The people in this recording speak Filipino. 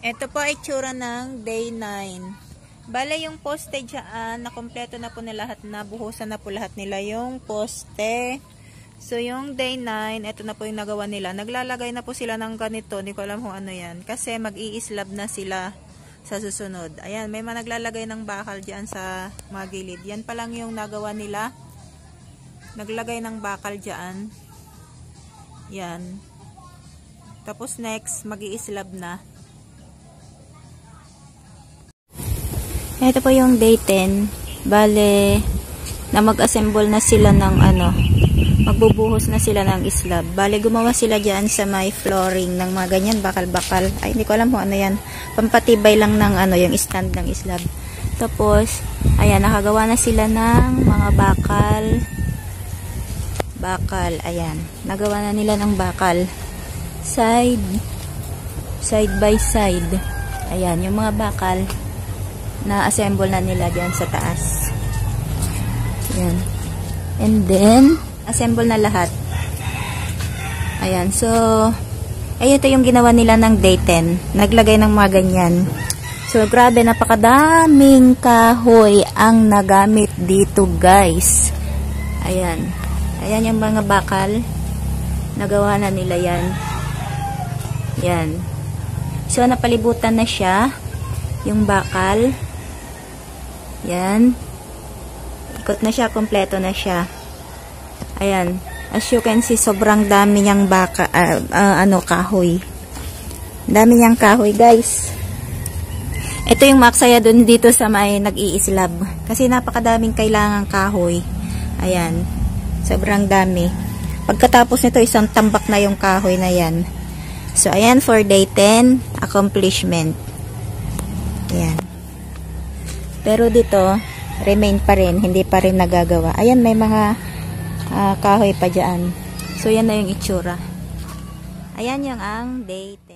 Ito po ay tsura ng day 9. Bale yung poste dyan, nakompleto na po na lahat na, buhusan na po lahat nila yung poste. So yung day 9, ito na po yung nagawa nila. Naglalagay na po sila ng ganito, hindi ko alam kung ano yan. Kasi mag-i-slab na sila sa susunod. Ayan, may mga naglalagay ng bakal dyan sa mga gilid. Yan pa lang yung nagawa nila. Naglagay ng bakal dyan. Yan. Tapos next, mag-i-slab na. Ito po yung day 10. Bale, na mag-assemble na sila ng ano, magbubuhos na sila ng slab. Bale, gumawa sila dyan sa may flooring ng mga ganyan, bakal-bakal. Ay, hindi ko alam kung ano yan. Pampatibay lang ng ano, yung stand ng slab. Tapos, ayan, nakagawa na sila ng mga bakal. Bakal, ayan. Nagawa na nila ng bakal. Side, side by side. Ayan, yung mga bakal na-assemble na nila dyan sa taas. Ayan. And then, assemble na lahat. Ayan. So, ay ito yung ginawa nila ng day 10. Naglagay ng mga ganyan. So, grabe, napakadaming kahoy ang nagamit dito, guys. Ayan. Ayan yung mga bakal. Nagawa na nila yan. Yan. So, napalibutan na siya. Yung bakal. Yan. Ikot na siya, kompleto na siya. Ayan. As you can see, sobrang dami niyang baka, uh, uh, ano, kahoy. Dami niyang kahoy, guys. Ito yung maksaya dun dito sa may nag-iislab. Kasi napakadaming kailangang kahoy. Ayan. Sobrang dami. Pagkatapos nito, isang tambak na yung kahoy na yan. So, ayan for day 10, accomplishment. Ayan. Pero dito, remain pa rin. Hindi pa rin nagagawa. Ayan, may mga uh, kahoy pa dyan. So, yan na yung itsura. Ayan yung ang date.